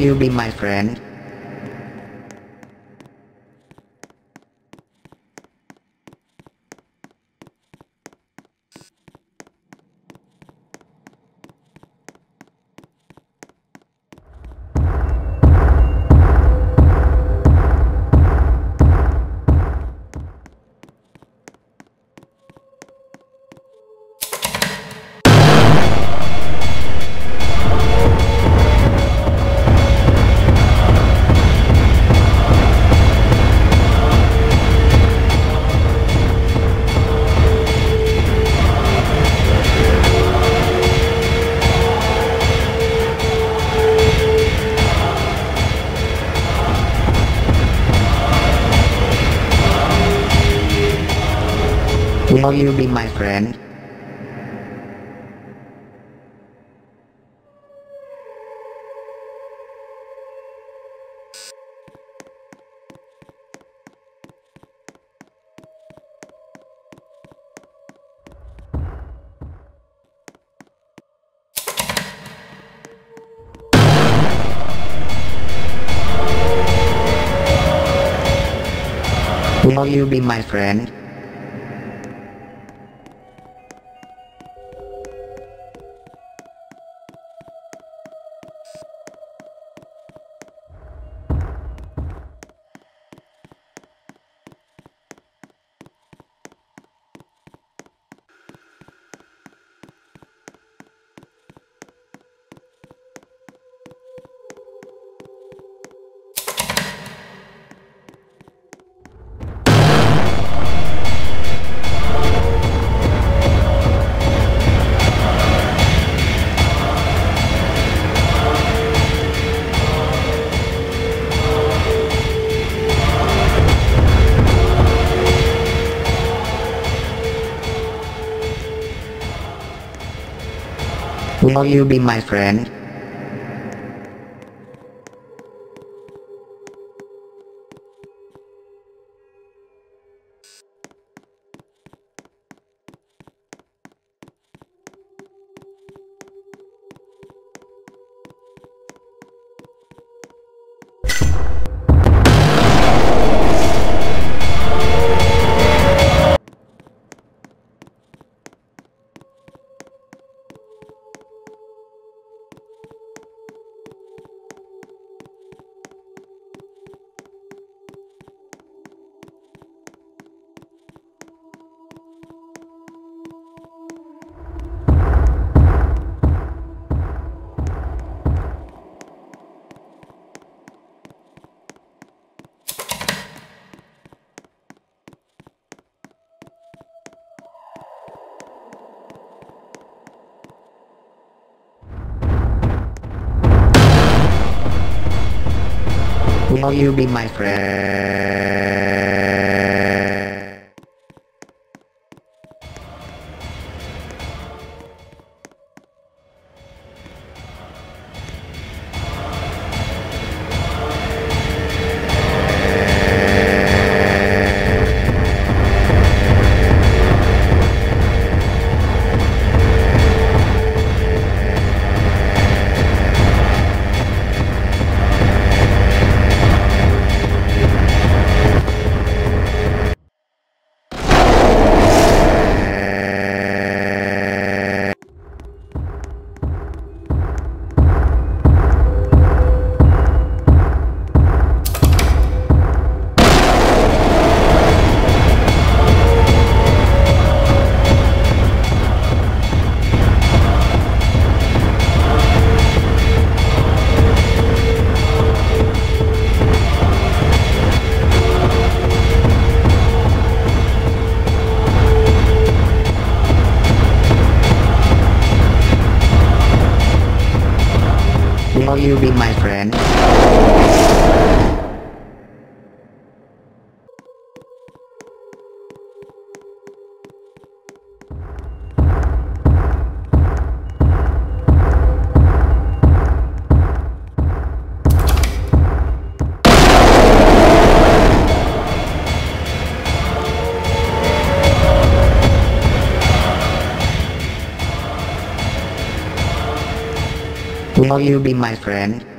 You be my friend? Will you be my friend? Will you be my friend? Will you be my friend? Will you be my friend? You be my friend? Will you be my friend?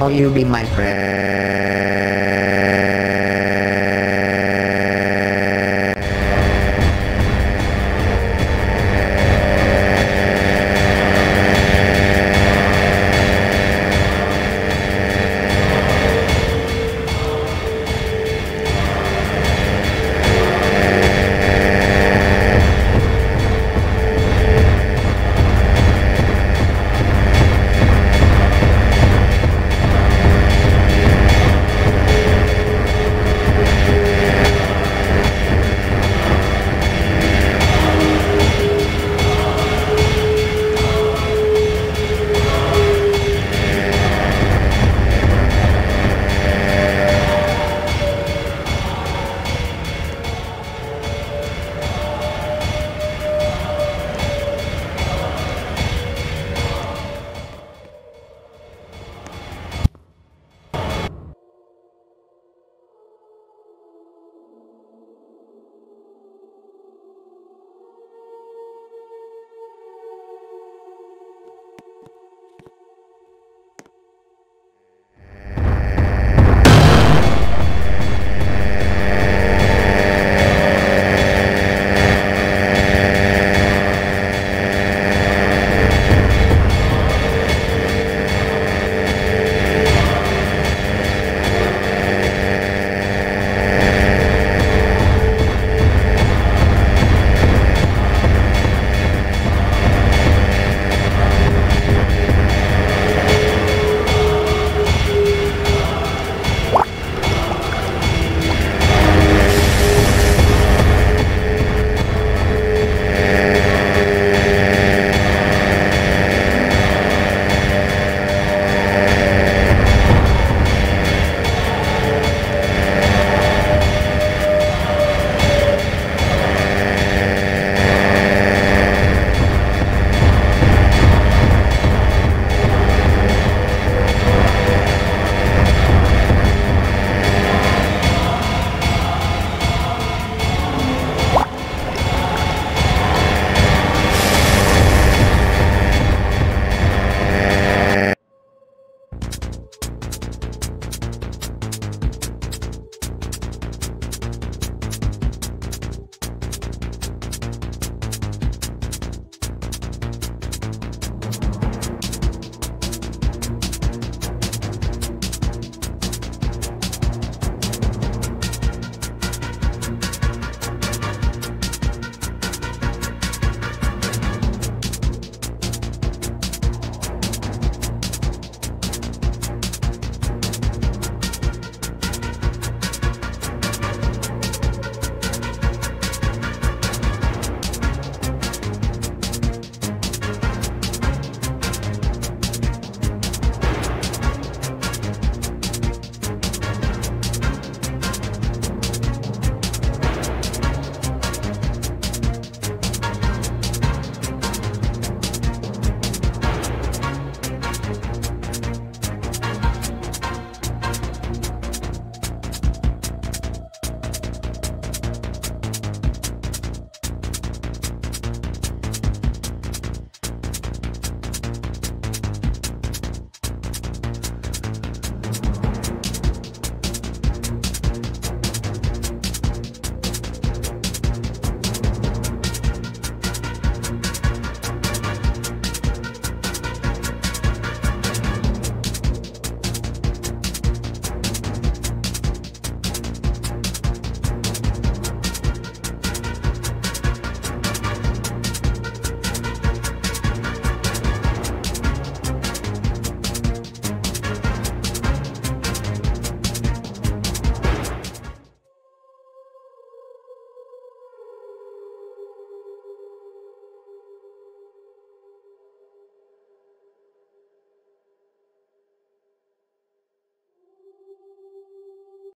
Will you be my friend?